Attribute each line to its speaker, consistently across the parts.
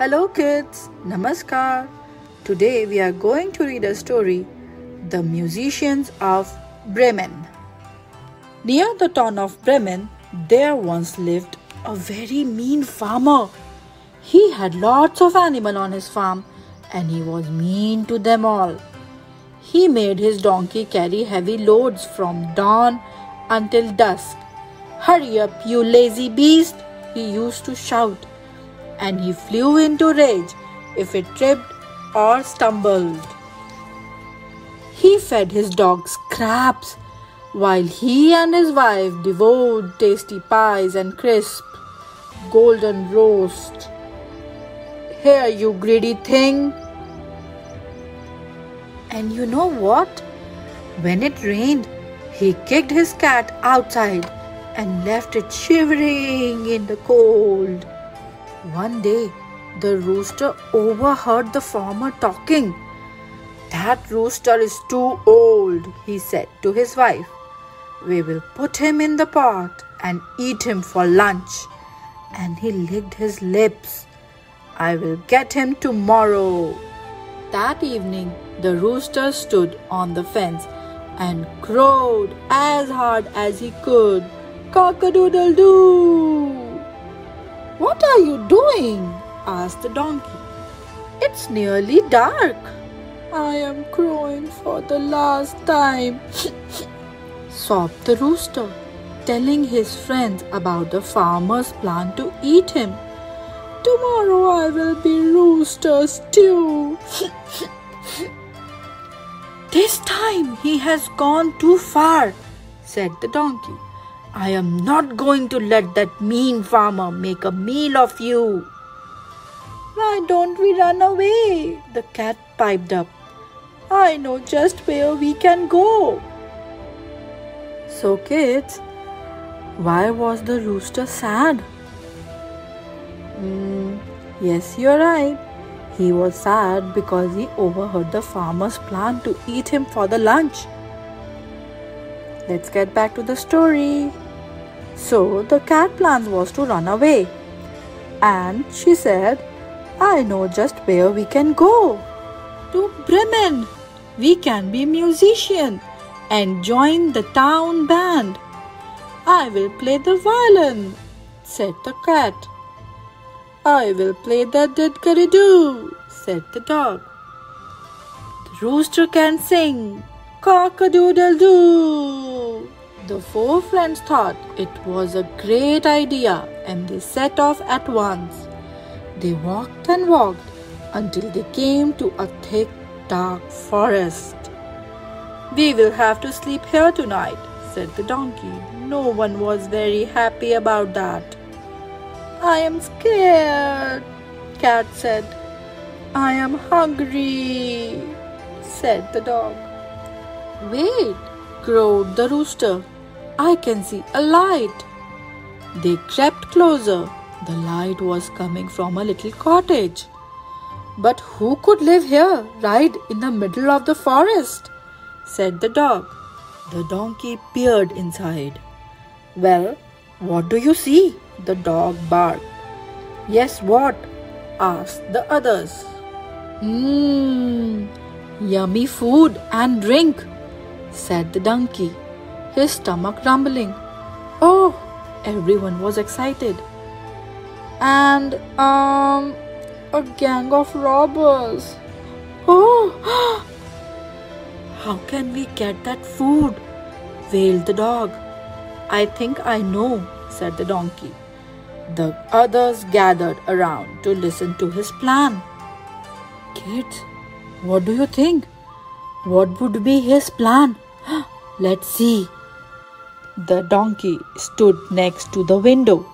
Speaker 1: Hello kids, Namaskar. Today we are going to read a story The Musicians of Bremen. Near the town of Bremen, there once lived a very mean farmer. He had lots of animals on his farm and he was mean to them all. He made his donkey carry heavy loads from dawn until dusk. Hurry up, you lazy beast, he used to shout and he flew into rage if it tripped or stumbled. He fed his dog scraps while he and his wife devoured tasty pies and crisp golden roast. Here, you greedy thing! And you know what? When it rained, he kicked his cat outside and left it shivering in the cold. One day, the rooster overheard the farmer talking. That rooster is too old, he said to his wife. We will put him in the pot and eat him for lunch. And he licked his lips. I will get him tomorrow. That evening, the rooster stood on the fence and crowed as hard as he could. Cock a doodle doo! What are you doing? asked the donkey. It's nearly dark. I am crowing for the last time, sobbed the rooster, telling his friends about the farmer's plan to eat him. Tomorrow I will be rooster stew. this time he has gone too far, said the donkey. I am not going to let that mean farmer make a meal of you. Why don't we run away? The cat piped up. I know just where we can go. So, kids, why was the rooster sad? Mm, yes, you're right. He was sad because he overheard the farmer's plan to eat him for the lunch. Let's get back to the story. So the cat plan was to run away. And she said, I know just where we can go. To Bremen. We can be musician and join the town band. I will play the violin, said the cat. I will play the didgeridoo, said the dog. The rooster can sing, cock-a-doodle-doo. The four friends thought it was a great idea and they set off at once. They walked and walked until they came to a thick, dark forest. We will have to sleep here tonight, said the donkey. No one was very happy about that. I am scared, Cat said. I am hungry, said the dog. Wait, crowed the rooster. I can see a light. They crept closer. The light was coming from a little cottage. But who could live here, right in the middle of the forest? said the dog. The donkey peered inside. Well, what do you see? The dog barked. Yes, what? asked the others. Mmm, yummy food and drink, said the donkey, his stomach rumbling. Oh, everyone was excited. And, um, a gang of robbers. Oh, how can we get that food? wailed the dog. I think I know, said the donkey. The others gathered around to listen to his plan. Kids, what do you think? What would be his plan? Let's see. The donkey stood next to the window.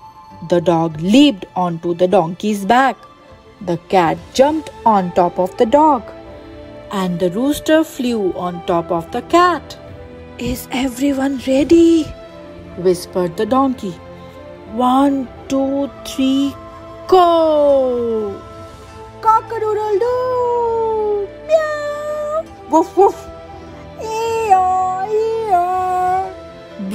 Speaker 1: The dog leaped onto the donkey's back. The cat jumped on top of the dog. And the rooster flew on top of the cat. Is everyone ready? whispered the donkey. One, two, three, go! Cock-a-doodle doo! Meow! Woof woof!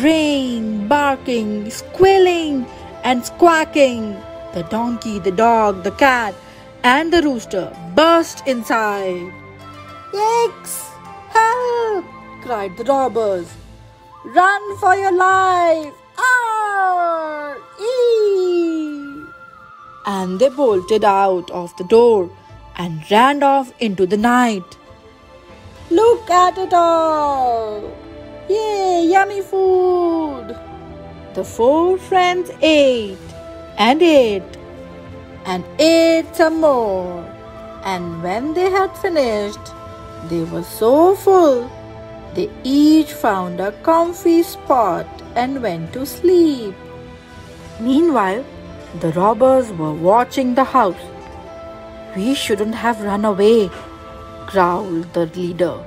Speaker 1: Braying, barking, squealing, and squawking. The donkey, the dog, the cat, and the rooster burst inside. Yikes! Help! cried the robbers. Run for your life! Arr! Ee! And they bolted out of the door and ran off into the night. Look at it all! Yay, yummy food! The four friends ate and ate and ate some more. And when they had finished, they were so full, they each found a comfy spot and went to sleep. Meanwhile, the robbers were watching the house. We shouldn't have run away, growled the leader.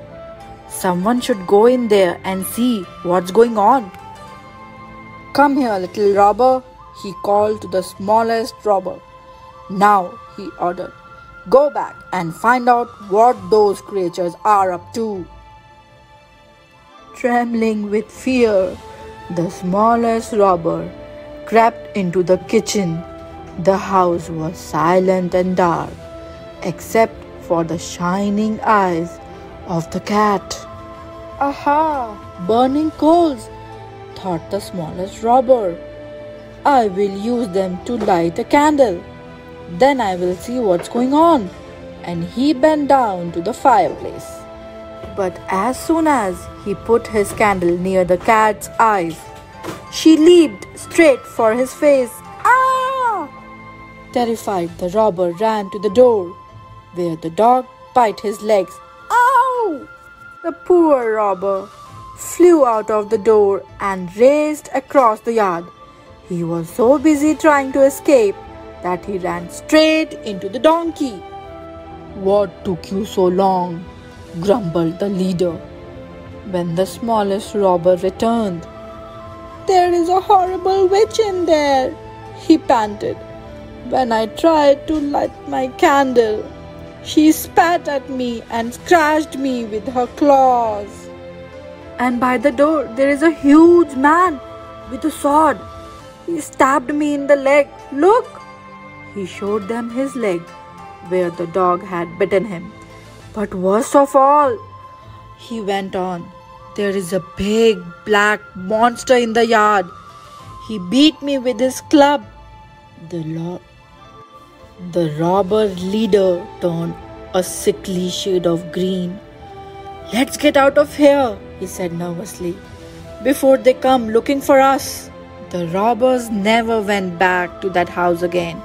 Speaker 1: Someone should go in there and see what's going on. Come here, little robber, he called to the smallest robber. Now, he ordered, go back and find out what those creatures are up to. Trembling with fear, the smallest robber crept into the kitchen. The house was silent and dark, except for the shining eyes of the cat. Aha! Burning coals, thought the smallest robber. I will use them to light a candle. Then I will see what's going on. And he bent down to the fireplace. But as soon as he put his candle near the cat's eyes, she leaped straight for his face. Ah! Terrified, the robber ran to the door, where the dog bit his legs. The poor robber flew out of the door and raced across the yard. He was so busy trying to escape that he ran straight into the donkey. What took you so long? grumbled the leader. When the smallest robber returned, There is a horrible witch in there, he panted. When I tried to light my candle, she spat at me and scratched me with her claws. And by the door, there is a huge man with a sword. He stabbed me in the leg. Look! He showed them his leg where the dog had bitten him. But worst of all, he went on, there is a big black monster in the yard. He beat me with his club. The, lo- the robber leader turned a sickly shade of green. Let's get out of here, he said nervously, before they come looking for us. The robbers never went back to that house again.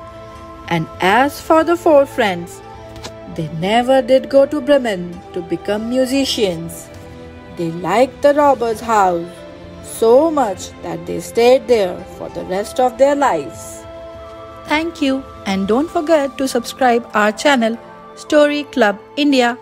Speaker 1: And as for the four friends, they never did go to Bremen to become musicians. They liked the robber's house so much that they stayed there for the rest of their lives. Thank you and don't forget to subscribe our channel Story Club India.